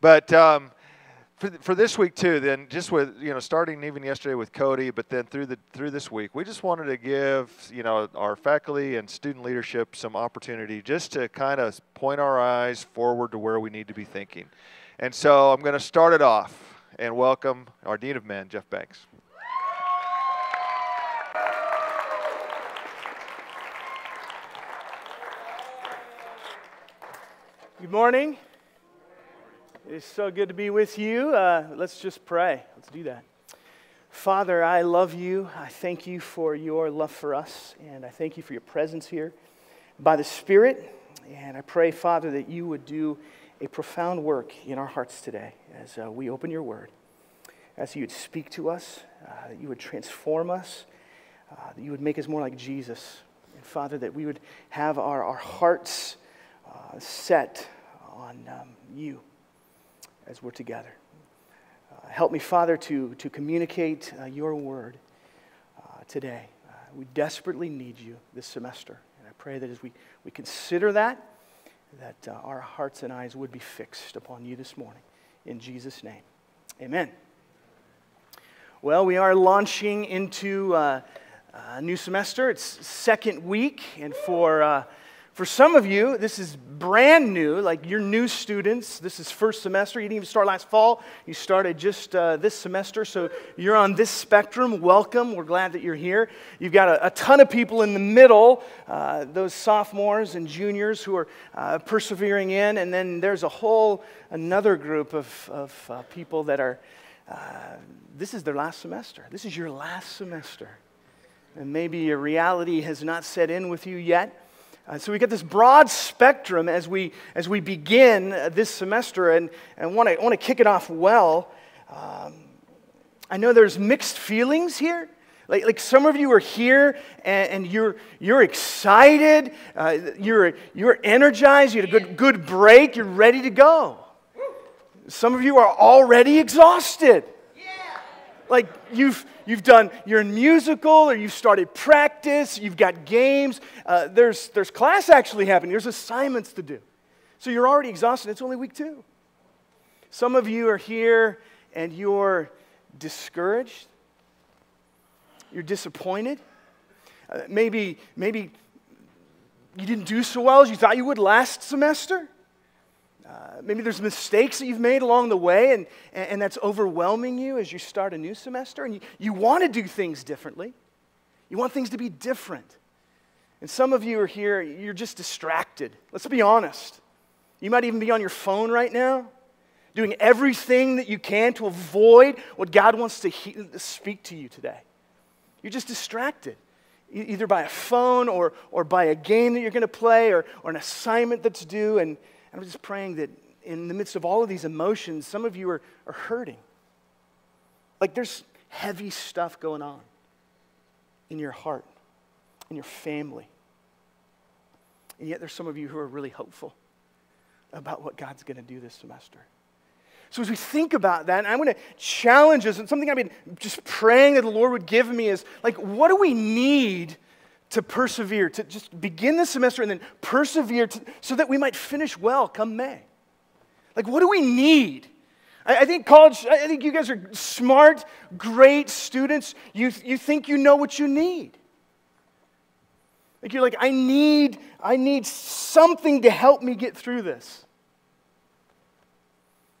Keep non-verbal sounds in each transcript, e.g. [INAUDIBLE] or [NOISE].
But um, for, for this week too, then just with you know starting even yesterday with Cody, but then through the through this week, we just wanted to give you know our faculty and student leadership some opportunity just to kind of point our eyes forward to where we need to be thinking. And so I'm going to start it off and welcome our Dean of Men, Jeff Banks. Good morning. It's so good to be with you. Uh, let's just pray. Let's do that. Father, I love you. I thank you for your love for us, and I thank you for your presence here by the Spirit. And I pray, Father, that you would do a profound work in our hearts today as uh, we open your word, as you would speak to us, uh, that you would transform us, uh, that you would make us more like Jesus. And Father, that we would have our, our hearts uh, set on um, you as we're together. Uh, help me, Father, to, to communicate uh, your word uh, today. Uh, we desperately need you this semester. And I pray that as we, we consider that, that uh, our hearts and eyes would be fixed upon you this morning. In Jesus' name, amen. Well, we are launching into a new semester. It's second week, and for for some of you, this is brand new, like you're new students. This is first semester. You didn't even start last fall. You started just uh, this semester. So you're on this spectrum. Welcome. We're glad that you're here. You've got a, a ton of people in the middle, uh, those sophomores and juniors who are uh, persevering in. And then there's a whole another group of, of uh, people that are, uh, this is their last semester. This is your last semester. And maybe your reality has not set in with you yet. Uh, so we get this broad spectrum as we, as we begin this semester, and I to want to kick it off well. Um, I know there's mixed feelings here. Like, like some of you are here and, and you're, you're excited, uh, you're, you're energized, you had a good, good break, you're ready to go. Some of you are already exhausted. Like you've, you've done your musical or you've started practice, you've got games. Uh, there's, there's class actually happening, there's assignments to do. So you're already exhausted. It's only week two. Some of you are here and you're discouraged, you're disappointed. Uh, maybe, maybe you didn't do so well as you thought you would last semester. Uh, maybe there's mistakes that you've made along the way, and, and that's overwhelming you as you start a new semester, and you, you want to do things differently. You want things to be different. And some of you are here, you're just distracted. Let's be honest. You might even be on your phone right now, doing everything that you can to avoid what God wants to he- speak to you today. You're just distracted, either by a phone or, or by a game that you're going to play or, or an assignment that's due. And, I'm just praying that in the midst of all of these emotions, some of you are, are hurting. Like there's heavy stuff going on in your heart, in your family. And yet there's some of you who are really hopeful about what God's going to do this semester. So as we think about that, I'm going to challenge us, and something I've been just praying that the Lord would give me is like, what do we need to persevere, to just begin the semester and then persevere to, so that we might finish well come May. Like, what do we need? I, I think college, I think you guys are smart, great students. You, you think you know what you need. Like, you're like, I need, I need something to help me get through this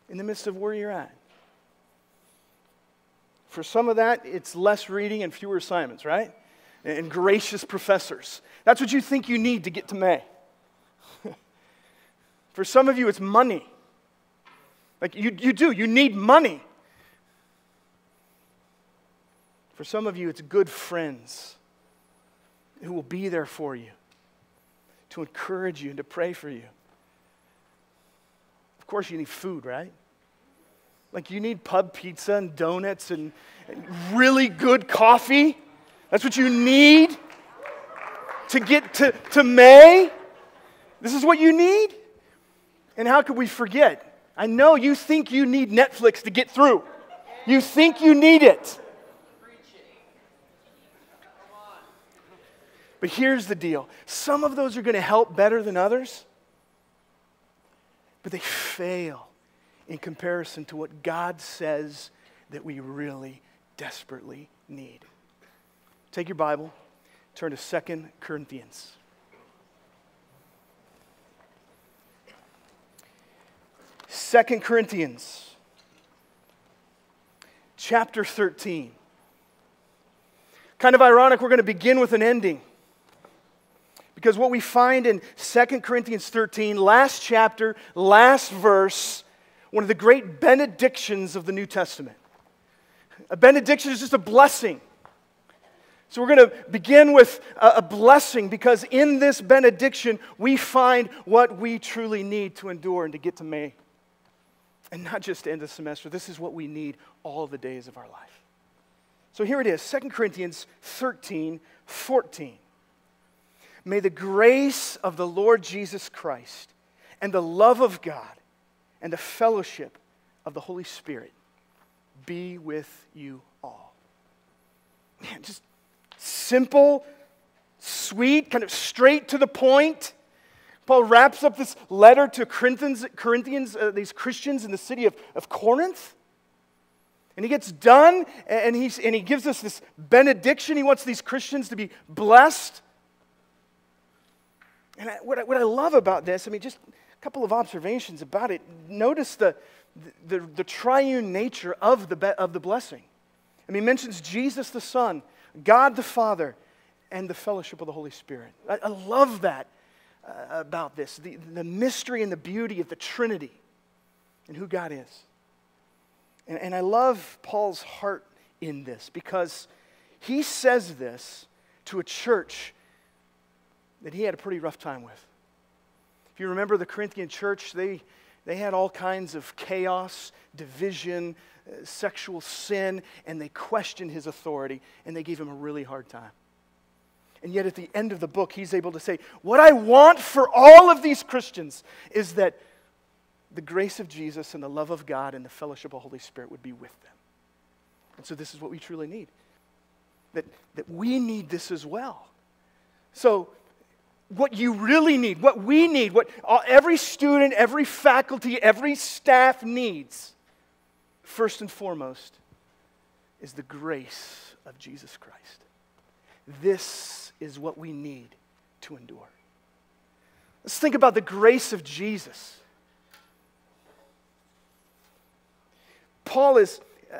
in the midst of where you're at. For some of that, it's less reading and fewer assignments, right? And gracious professors. That's what you think you need to get to May. [LAUGHS] For some of you, it's money. Like you, you do, you need money. For some of you, it's good friends who will be there for you, to encourage you and to pray for you. Of course, you need food, right? Like you need pub pizza and donuts and, and really good coffee. That's what you need to get to, to May. This is what you need. And how could we forget? I know you think you need Netflix to get through. You think you need it. But here's the deal some of those are going to help better than others, but they fail in comparison to what God says that we really desperately need. Take your Bible, turn to 2 Corinthians. Second Corinthians chapter 13. Kind of ironic, we're going to begin with an ending. Because what we find in 2 Corinthians 13, last chapter, last verse, one of the great benedictions of the New Testament. A benediction is just a blessing. So we're going to begin with a, blessing because in this benediction, we find what we truly need to endure and to get to May. And not just end the semester, this is what we need all the days of our life. So here it is 2 Corinthians 13 14. May the grace of the Lord Jesus Christ and the love of God and the fellowship of the Holy Spirit be with you all. Man, just simple, sweet, kind of straight to the point. Paul wraps up this letter to Corinthians, Corinthians uh, these Christians in the city of, of Corinth. And he gets done and, he's, and he gives us this benediction. He wants these Christians to be blessed. And I, what, I, what I love about this, I mean, just a couple of observations about it. Notice the, the, the triune nature of the, of the blessing. I mean, he mentions Jesus the Son, God the Father, and the fellowship of the Holy Spirit. I, I love that uh, about this the, the mystery and the beauty of the Trinity and who God is. And, and I love Paul's heart in this because he says this to a church that he had a pretty rough time with. If you remember the Corinthian church, they, they had all kinds of chaos, division, uh, sexual sin, and they questioned his authority, and they gave him a really hard time. And yet, at the end of the book, he's able to say, What I want for all of these Christians is that the grace of Jesus and the love of God and the fellowship of the Holy Spirit would be with them. And so, this is what we truly need. That, that we need this as well. So, what you really need, what we need, what every student, every faculty, every staff needs, first and foremost, is the grace of Jesus Christ. This is what we need to endure. Let's think about the grace of Jesus. Paul is uh,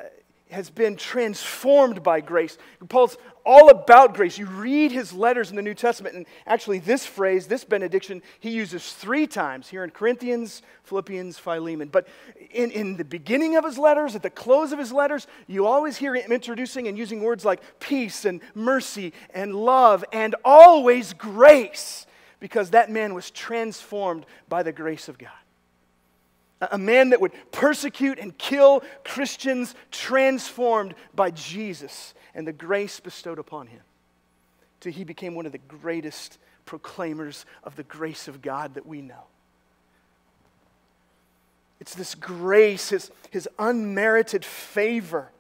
has been transformed by grace. Paul's all about grace. You read his letters in the New Testament, and actually, this phrase, this benediction, he uses three times here in Corinthians, Philippians, Philemon. But in, in the beginning of his letters, at the close of his letters, you always hear him introducing and using words like peace and mercy and love and always grace, because that man was transformed by the grace of God a man that would persecute and kill Christians, transformed by Jesus and the grace bestowed upon him. Till he became one of the greatest proclaimers of the grace of God that we know. It's this grace, his, his unmerited favor,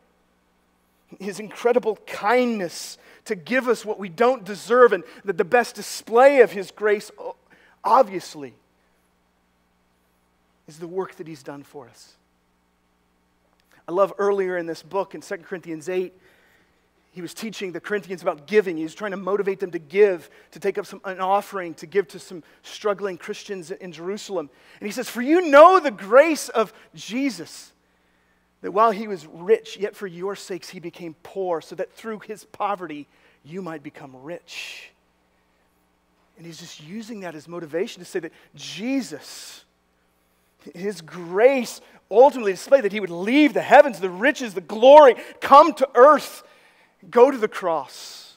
his incredible kindness to give us what we don't deserve, and that the best display of his grace, obviously, is the work that he's done for us. I love earlier in this book in 2 Corinthians 8, he was teaching the Corinthians about giving. He was trying to motivate them to give, to take up some, an offering, to give to some struggling Christians in Jerusalem. And he says, For you know the grace of Jesus, that while he was rich, yet for your sakes he became poor, so that through his poverty you might become rich. And he's just using that as motivation to say that Jesus his grace ultimately displayed that he would leave the heavens, the riches, the glory, come to earth, go to the cross,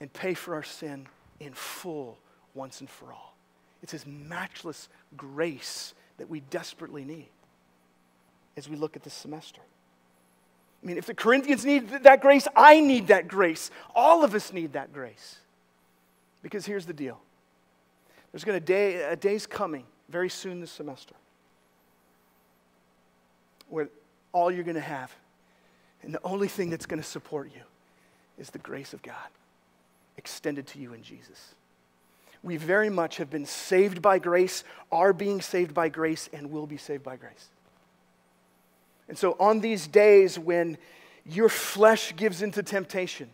and pay for our sin in full once and for all. It's his matchless grace that we desperately need as we look at this semester. I mean, if the Corinthians need that grace, I need that grace. All of us need that grace. Because here's the deal there's going to day, a day's coming very soon this semester where all you're going to have and the only thing that's going to support you is the grace of God extended to you in Jesus. We very much have been saved by grace, are being saved by grace, and will be saved by grace. And so, on these days when your flesh gives into temptation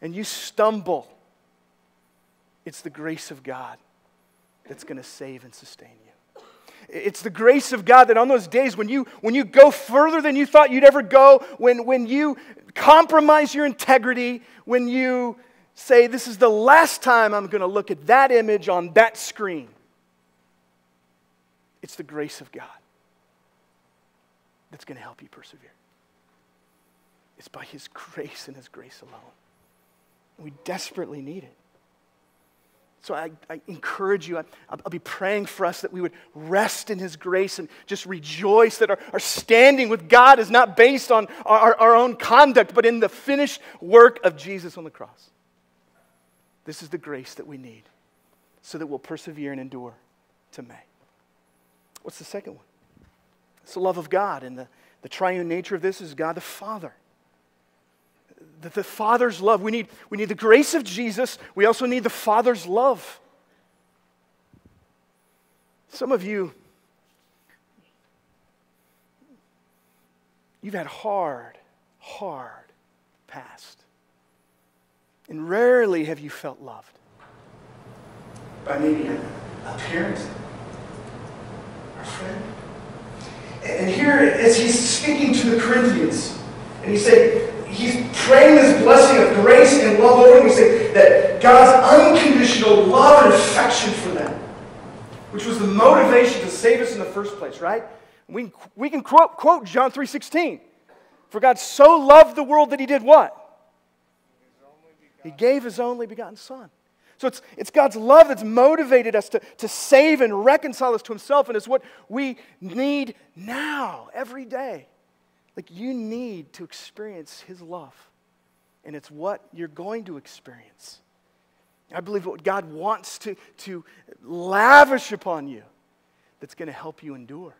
and you stumble, it's the grace of God that's going to save and sustain you. It's the grace of God that on those days when you, when you go further than you thought you'd ever go, when, when you compromise your integrity, when you say, This is the last time I'm going to look at that image on that screen, it's the grace of God that's going to help you persevere. It's by His grace and His grace alone. We desperately need it. So I, I encourage you, I, will be praying for us that we would rest in His grace and just rejoice that our, our standing with God is not based on our, our own conduct, but in the finished work of Jesus on the cross. This is the grace that we need so that we'll persevere and endure to May. What's the second one? It's the love of God. And the, the triune nature of this is God the Father. The, the Father's love. We need, we need the grace of Jesus. We also need the Father's love. Some of you, you've had hard, hard past. And rarely have you felt loved. By maybe a, a parent, a friend, and here, as he's speaking to the Corinthians, and he said, he's praying this blessing of grace and love over them. He said that God's unconditional love and affection for them, which was the motivation to save us in the first place, right? We, we can quote, quote John 3.16. For God so loved the world that he did what? He gave his only begotten son. So it's, it's God's love that's motivated us to, to save and reconcile us to Himself, and it's what we need now, every day. Like you need to experience His love, and it's what you're going to experience. I believe what God wants to, to lavish upon you that's going to help you endure.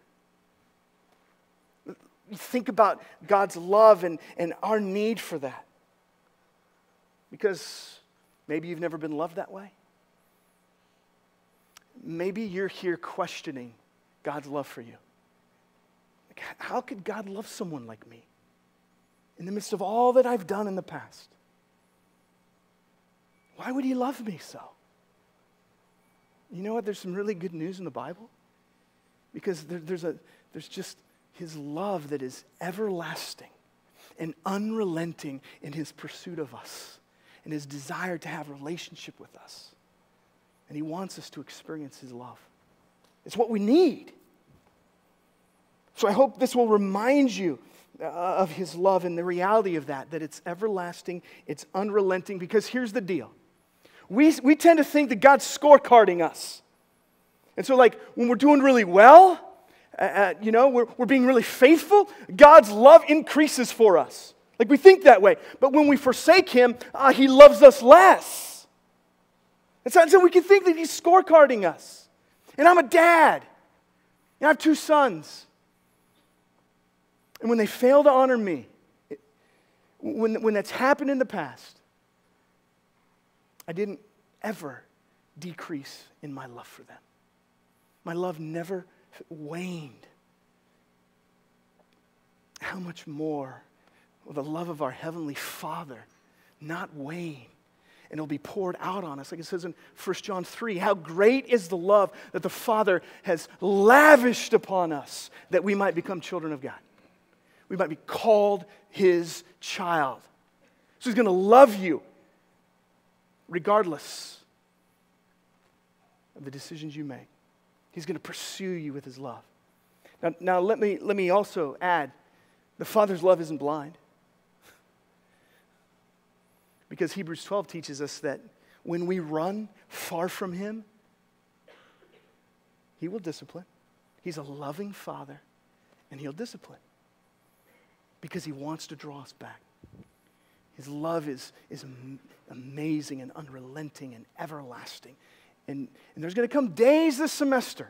Think about God's love and, and our need for that. Because Maybe you've never been loved that way. Maybe you're here questioning God's love for you. Like, how could God love someone like me in the midst of all that I've done in the past? Why would He love me so? You know what? There's some really good news in the Bible because there, there's, a, there's just His love that is everlasting and unrelenting in His pursuit of us and his desire to have a relationship with us. And he wants us to experience his love. It's what we need. So I hope this will remind you uh, of his love and the reality of that, that it's everlasting, it's unrelenting, because here's the deal. We, we tend to think that God's scorecarding us. And so, like, when we're doing really well, uh, uh you know, we're, we're being really faithful, God's love increases for us. Like we think that way. But when we forsake Him, uh, He loves us less. And so, so we can think that He's scorecarding us. And I'm a dad, and I have two sons. And when they fail to honor me, it, when, when that's happened in the past, I didn't ever decrease in my love for them. My love never waned. How much more well, the love of our Heavenly Father, not wane. And it'll be poured out on us. Like it says in 1 John 3 How great is the love that the Father has lavished upon us that we might become children of God. We might be called His child. So He's going to love you regardless of the decisions you make. He's going to pursue you with His love. Now, now let, me, let me also add the Father's love isn't blind. [LAUGHS] Because Hebrews 12 teaches us that when we run far from Him, He will discipline. He's a loving Father, and He'll discipline because He wants to draw us back. His love is, is amazing and unrelenting and everlasting. And, and there's going to come days this semester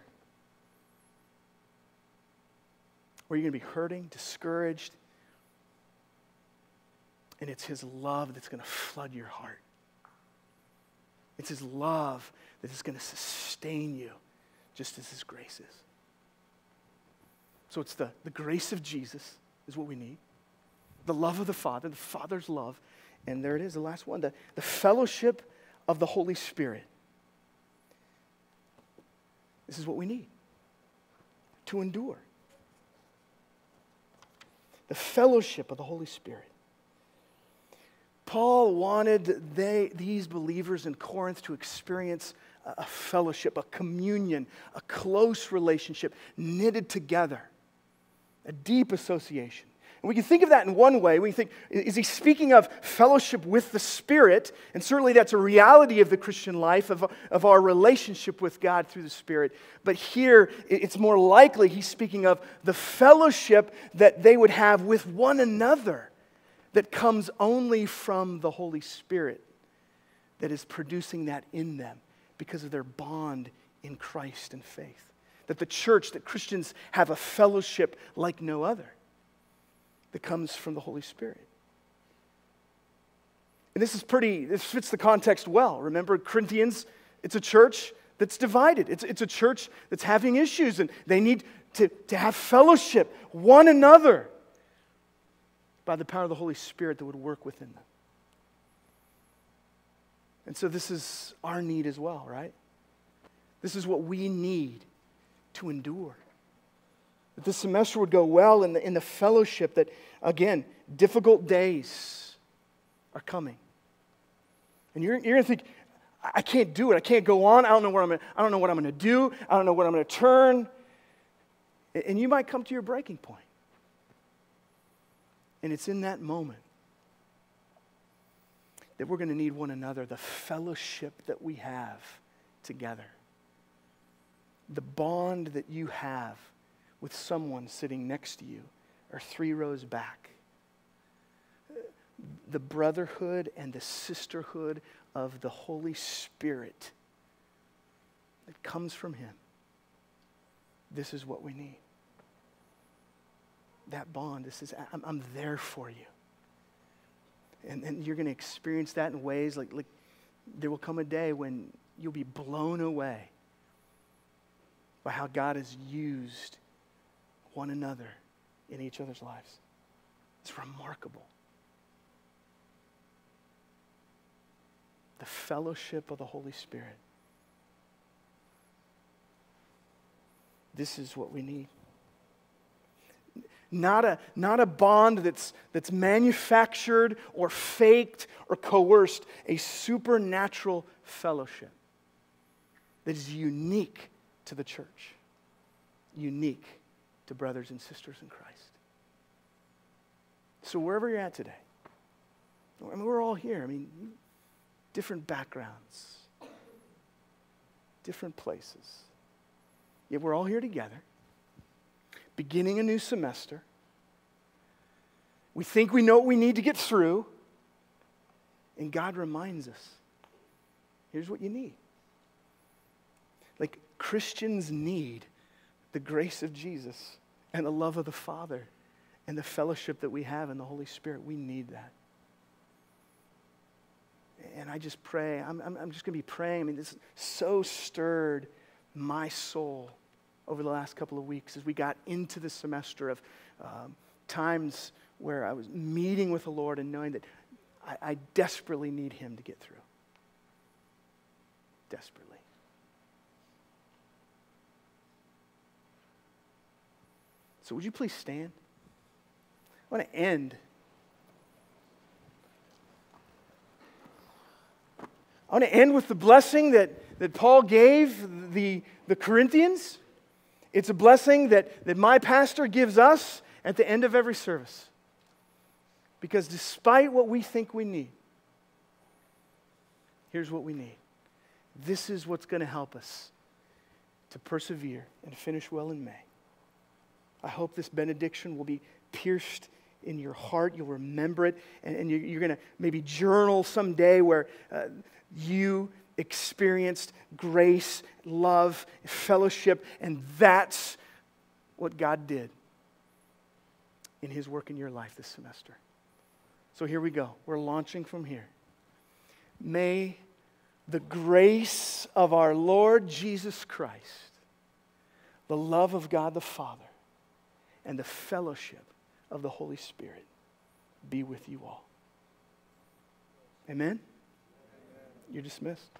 where you're going to be hurting, discouraged, and it's His love that's going to flood your heart. It's His love that is going to sustain you, just as His grace is. So it's the, the grace of Jesus is what we need, the love of the Father, the Father's love. And there it is, the last one the, the fellowship of the Holy Spirit. This is what we need to endure. The fellowship of the Holy Spirit. Paul wanted they, these believers in Corinth to experience a fellowship, a communion, a close relationship, knitted together, a deep association. And we can think of that in one way. We think, is he speaking of fellowship with the Spirit? And certainly that's a reality of the Christian life, of, of our relationship with God through the Spirit. But here, it's more likely he's speaking of the fellowship that they would have with one another that comes only from the Holy Spirit that is producing that in them because of their bond in Christ and faith. That the church, that Christians have a fellowship like no other that comes from the Holy Spirit. And this is pretty, this fits the context well. Remember, Corinthians, it's a church that's divided. It's, it's a church that's having issues, and they need to, to have fellowship, one another by the power of the Holy Spirit that would work within them. And so, this is our need as well, right? This is what we need to endure. That the semester would go well in the, in the fellowship, that, again, difficult days are coming. And you're, you're going to think, I can't do it. I can't go on. I don't know what I'm gonna, I don't know what I'm going to do. I don't know what I'm going to turn. And you might come to your breaking point. And it's in that moment that we're going to need one another, the fellowship that we have together, the bond that you have with someone sitting next to you or three rows back. The brotherhood and the sisterhood of the Holy Spirit that comes from Him. This is what we need that bond. This is, I'm, I'm there for you. And, and you're going to experience that in ways like, like there will come a day when you'll be blown away by how God has used one another in each other's lives. It's remarkable. The fellowship of the Holy Spirit. This is what we need not a, not a bond that's, that's manufactured or faked or coerced, a supernatural fellowship that is unique to the church, unique to brothers and sisters in Christ. So, wherever you're at today, I mean, we're all here. I mean, different backgrounds, different places. Yet we're all here together beginning a new semester. We think we know what we need to get through. And God reminds us here's what you need. Like Christians need the grace of Jesus and the love of the Father and the fellowship that we have in the Holy Spirit. We need that. And I just pray, I'm, I'm, I'm just going to be praying. I mean, this so stirred my soul over the last couple of weeks as we got into the semester of um, times where I was meeting with the Lord and knowing that I, I desperately need Him to get through. Desperately. So, would you please stand? I want to end. I want to end with the blessing that, that Paul gave the, the Corinthians. It's a blessing that, that my pastor gives us at the end of every service. Because despite what we think we need, here's what we need. This is what's going to help us to persevere and finish well in May. I hope this benediction will be pierced in your heart. You'll remember it, and, and you're, you're going to maybe journal someday where uh, you experienced grace, love, fellowship, and that's what God did in His work in your life this semester. So here we go. We're launching from here. May the grace of our Lord Jesus Christ, the love of God the Father, and the fellowship of the Holy Spirit be with you all. Amen? You're dismissed.